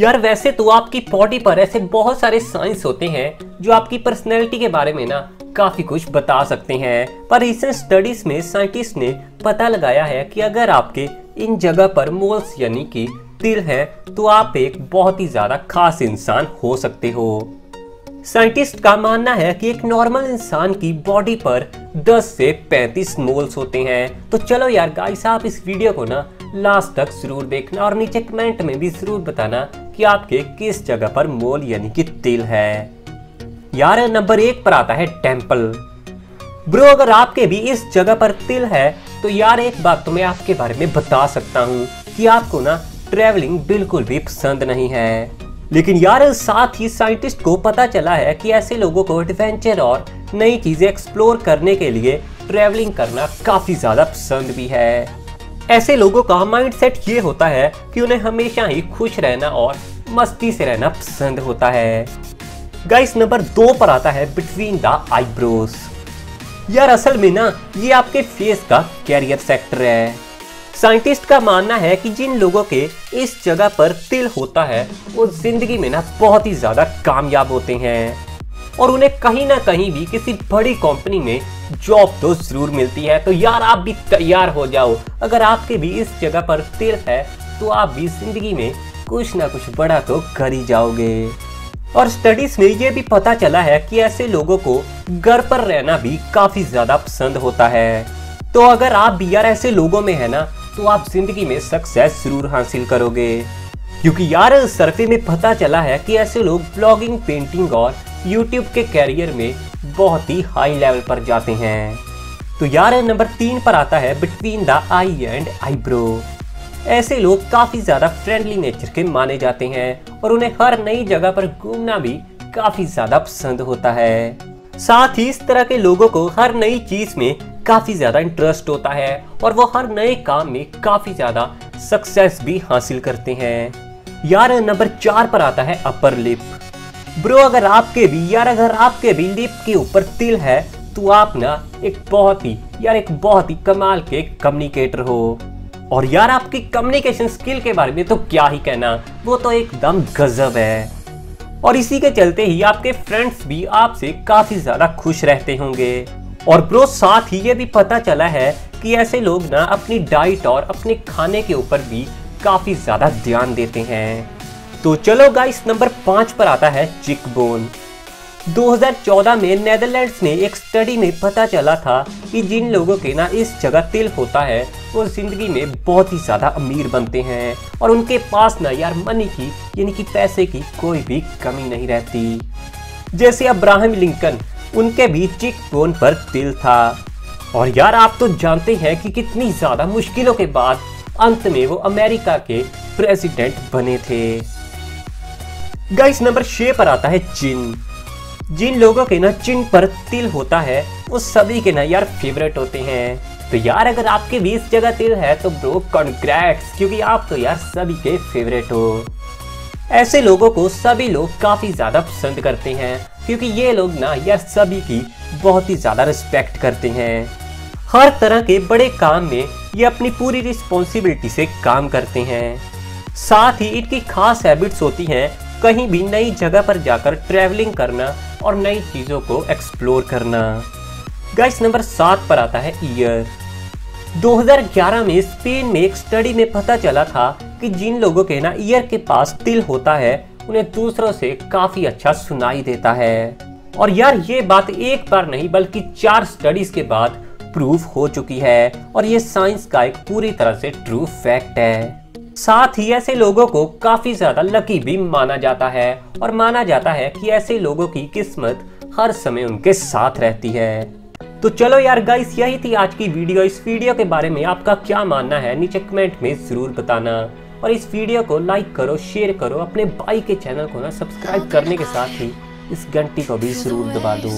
यार वैसे तो आपकी बॉडी पर ऐसे बहुत सारे साइंस होते हैं, जो आपकी पर्सनैलिटी के बारे में ना काफ़ी कुछ बता सकते हैं। पर रिसेंट स्टडीज़ में साइंटिस्ट ने पता लगाया है कि अगर आपके इन जगह पर मोल्स यानी कि तिल है तो आप एक बहुत ही ज़्यादा खास इंसान हो सकते हो। साइंटिस्ट का मानना है कि एक नॉर्मल इंसान की बॉडी पर 10 से 35 मोल्स होते हैं। तो चलो यार गाइस आप इस वीडियो को ना लास्ट तक ज़रूर देखना और नीचे कमेंट में भी ज़रूर बताना कि आपके किस जगह पर मोल यानी कि तिल है। यार, नंबर एक पर आता है टेंपल ब्रो, अगर आपके भी इस जगह पर तिल है तो यार एक बात तो मैं आपके बारे में बता सकता हूँ कि आपको ना ट्रेवलिंग बिल्कुल भी पसंद नहीं है। लेकिन यार, साथ ही साइंटिस्ट को पता चला है कि ऐसे लोगों को एडवेंचर और नई चीज़ें एक्सप्लोर करने के लिए ट्रेवलिंग करना काफ़ी ज़्यादा पसंद भी है। ऐसे लोगों का माइंडसेट ये होता है कि उन्हें हमेशा ही खुश रहना और मस्ती से रहना पसंद होता है। गाइस नंबर दो पर आता है बिटवीन द आईब्रोज यार, असल में ना, ये आपके फेस का कैरियर सेक्टर है। साइंटिस्ट का मानना है कि जिन लोगों के इस जगह पर तिल होता है, वो ज़िंदगी में ना बहुत ही ज़्यादा कामयाब होते हैं। और उन्हें कहीं ना कहीं भी किसी बड़ी कंपनी में जॉब तो ज़रूर मिलती है। तो यार आप भी तैयार हो जाओ। अगर आपके भी इस जगह पर तिल है तो आप भी ज़िंदगी में कुछ ना कुछ बड़ा तो कर ही जाओगे। और स्टडीज़ में ये भी पता चला है कि ऐसे लोगों को घर पर रहना भी काफ़ी ज़्यादा पसंद होता है। तो अगर आप भी यार ऐसे लोगों में है ना तो आप ज़िंदगी में सक्सेस ज़रूर हासिल करोगे। क्योंकि यार, सर्वे में पता चला है कि ऐसे लोग ब्लॉगिंग पेंटिंग और यूट्यूब के कैरियर में बहुत ही हाई लेवल पर जाते हैं। तो यार नंबर तीन पर आता है between the eye and eyebrow ऐसे लोग काफ़ी ज़्यादा फ्रेंडली नेचर के माने जाते हैं और उन्हें हर नई जगह पर घूमना भी काफ़ी ज़्यादा पसंद होता है। साथ ही इस तरह के लोगों को हर नई चीज़ में काफ़ी ज़्यादा इंटरेस्ट होता है और वो हर नए काम में काफ़ी ज़्यादा सक्सेस भी हासिल करते हैं। यार नंबर चार पर आता है अपर लिप ब्रो अगर आपके भी, यार, अगर आपके भी लिप के ऊपर तिल है तो आप ना एक बहुत ही, यार, एक बहुत ही कमाल के कम्युनिकेटर हो। और यार, आपकी कम्युनिकेशन स्किल के बारे में तो क्या ही कहना, वो तो एकदम गजब है। और इसी के चलते ही आपके फ्रेंड्स भी आपसे काफ़ी ज़्यादा खुश रहते होंगे। और ब्रो साथ ही ये भी पता चला है कि ऐसे लोग ना अपनी डाइट और अपने खाने के ऊपर भी काफ़ी ज़्यादा ध्यान देते हैं। तो चलो गाइस नंबर पाँच पर आता है चिक बोन 2014 में नेदरलैंड्स में एक स्टडी में पता चला था कि जिन लोगों के ना इस जगह तिल होता है, वो ज़िंदगी में बहुत ही ज़्यादा अमीर बनते हैं और उनके पास ना यार मनी की, यानी कि पैसे की कोई भी कमी नहीं रहती। जैसे अब्राहम लिंकन उनके भी चिक बोन पर तिल था। और यार, आप तो जानते हैं कि कितनी ज़्यादा मुश्किलों के बाद अंत में वो अमेरिका के प्रेसिडेंट बने थे। गाइस, नंबर छह पर आता है चिन जिन लोगों के ना चिन पर तिल होता है वो सभी के ना यार फेवरेट होते हैं। तो यार, अगर आपके इस जगह तिल है तो ब्रो कॉन्ग्रेट्स क्योंकि आप तो यार सभी के फेवरेट हो। ऐसे लोगों को सभी लोग काफ़ी ज़्यादा पसंद करते हैं, क्योंकि ये लोग ना यार सभी की बहुत ही ज़्यादा रिस्पेक्ट करते हैं। हर तरह के बड़े काम में ये अपनी पूरी रिस्पॉन्सिबिलिटी से काम करते हैं। साथ ही इनकी खास हैबिट्स होती हैं, कहीं भी नई जगह पर जाकर ट्रैवलिंग करना और नई चीज़ों को एक्सप्लोर करना। गाइस नंबर सात पर आता है ईयर 2011 में स्पेन में एक स्टडी में पता चला था कि जिन लोगों के ना ईयर के पास तिल होता है, उन्हें दूसरों से काफ़ी अच्छा सुनाई देता है। और यार, ये बात एक बार नहीं, बल्कि चार स्टडीज़ के बाद प्रूफ हो चुकी है। और ये साइंस का एक पूरी तरह से ट्रू फैक्ट है। साथ ही ऐसे लोगों को काफ़ी ज़्यादा लकी भी माना जाता है। और माना जाता है कि ऐसे लोगों की किस्मत हर समय उनके साथ रहती है। तो चलो यार गाइस यही थी आज की वीडियो इस वीडियो के बारे में आपका क्या मानना है, नीचे कमेंट में ज़रूर बताना। और इस वीडियो को लाइक करो शेयर करो अपने भाई के चैनल को ना सब्सक्राइब करने के साथ ही इस घंटी को भी ज़रूर दबा दो।